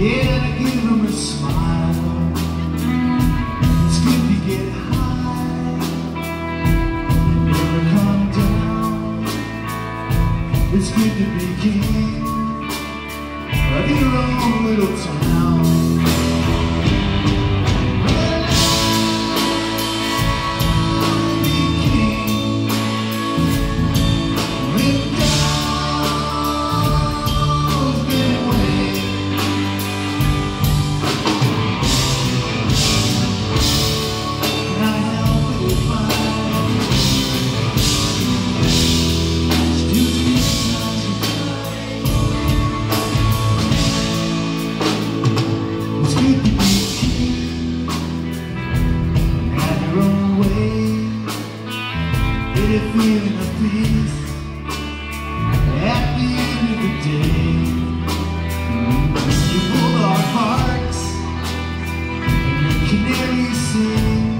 Yeah, give him a smile. It's good to get high, never come down. It's good to begin a your own little town. within At the end of the day. Pull our hearts And sing.